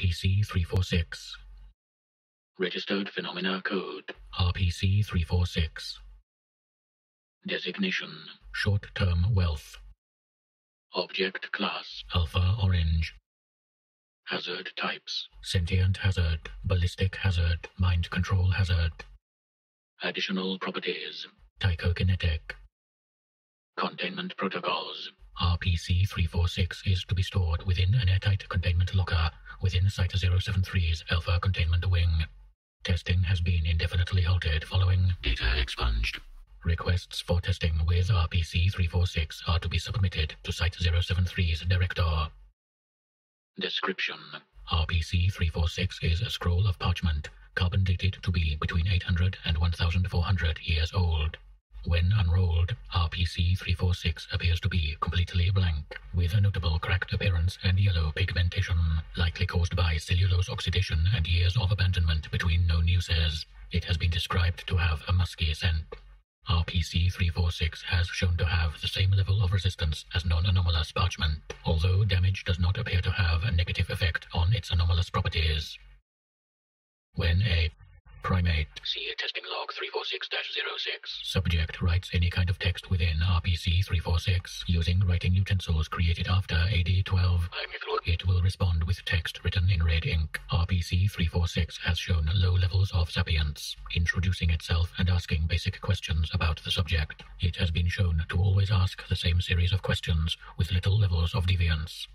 RPC 346. Registered Phenomena Code. RPC 346. Designation. Short term wealth. Object Class. Alpha Orange. Hazard Types. Sentient hazard. Ballistic hazard. Mind control hazard. Additional Properties. Tychokinetic. Containment Protocols. RPC 346 is to be stored within an airtight containment locker within Site 073's Alpha Containment Wing. Testing has been indefinitely halted following Data expunged. requests for testing with RPC 346 are to be submitted to Site 073's director. Description. RPC 346 is a scroll of parchment, carbon dated to be between 800 and 1400 years old. When unrolled, RPC 346 appears to be completely blank, with a notable cracked appearance and yellow pigmentation, cellulose oxidation and years of abandonment between known uses. It has been described to have a musky scent. RPC 346 has shown to have the same level of resistance as non-anomalous parchment, although damage does not appear to have a negative effect on its anomalous properties. When a primate See Testing Log 346-06. subject writes any kind of text within RPC 346 using writing utensils created after AD 12, it will respond with text written in red ink. RPC 346 has shown low levels of sapience, introducing itself and asking basic questions about the subject. It has been shown to always ask the same series of questions with little levels of deviance.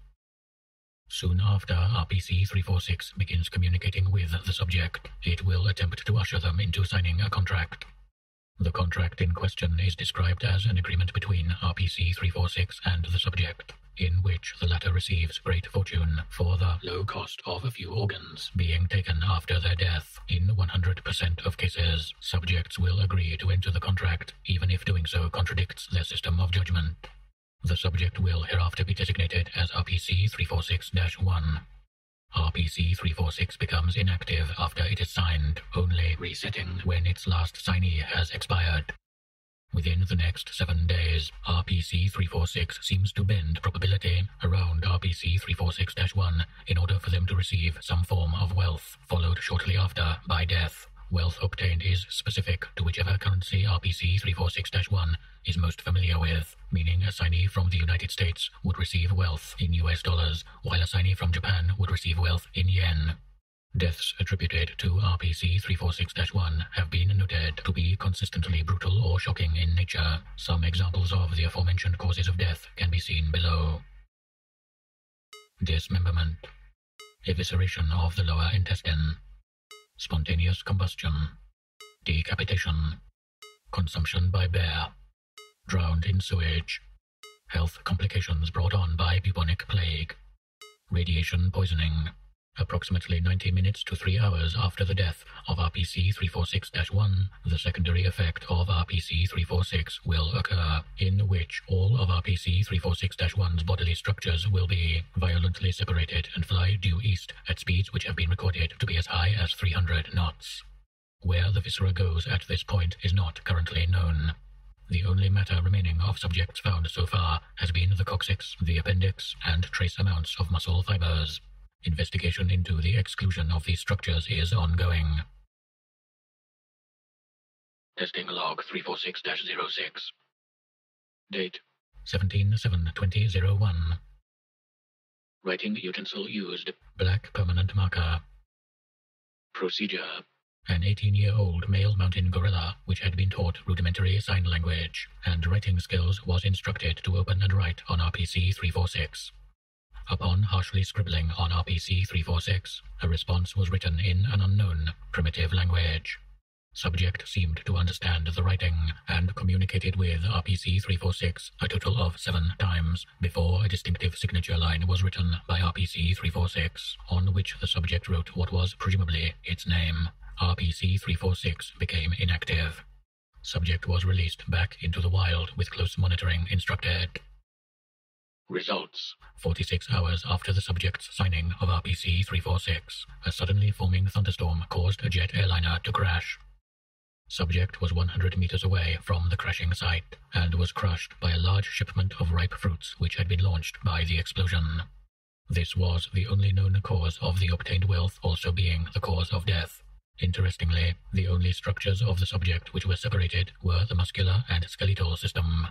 Soon after RPC 346 begins communicating with the subject, it will attempt to usher them into signing a contract. The contract in question is described as an agreement between RPC 346 and the subject, in which the latter receives great fortune for the low cost of a few organs being taken after their death. In 100% of cases, subjects will agree to enter the contract, even if doing so contradicts their system of judgment. The subject will hereafter be designated as RPC 346 1. RPC 346 becomes inactive after it is signed, only resetting when its last signee has expired. Within the next seven days, RPC 346 seems to bend probability around RPC 346 1 in order for them to receive some form of wealth, followed shortly after by death. Wealth obtained is specific to whichever currency RPC 346 1 is most familiar with, meaning a signee from the United States would receive wealth in US dollars, while a signee from Japan would receive wealth in yen. Deaths attributed to RPC 346 1 have been noted to be consistently brutal or shocking in nature. Some examples of the aforementioned causes of death can be seen below. Dismemberment, evisceration of the lower intestine, spontaneous combustion, decapitation, consumption by bear, drowned in sewage, health complications brought on by bubonic plague, radiation poisoning. Approximately 90 minutes to 3 hours after the death of RPC 346 1, the secondary effect of RPC 346 will occur, in which all of RPC 346 1's bodily structures will be violently separated and fly due east at speeds which have been recorded to be as high as 300 knots. Where the viscera goes at this point is not currently known. The only matter remaining of subjects found so far has been the coccyx, the appendix, and trace amounts of muscle fibers. Investigation into the exclusion of these structures is ongoing. Testing Log 346-06. Date. 17 7 2001. Writing utensil used. Black permanent marker. Procedure. An 18 year old male mountain gorilla, which had been taught rudimentary sign language and writing skills, was instructed to open and write on RPC 346. Upon harshly scribbling on RPC 346, a response was written in an unknown, primitive language. Subject seemed to understand the writing and communicated with RPC 346 a total of seven times before a distinctive signature line was written by RPC 346, on which the subject wrote what was presumably its name. RPC 346 became inactive. Subject was released back into the wild with close monitoring instructed. Results. 46 hours after the subject's signing of RPC 346, a suddenly forming thunderstorm caused a jet airliner to crash. Subject was 100 meters away from the crashing site and was crushed by a large shipment of ripe fruits which had been launched by the explosion. This was the only known cause of the obtained wealth also being the cause of death. Interestingly, the only structures of the subject which were separated were the muscular and skeletal system.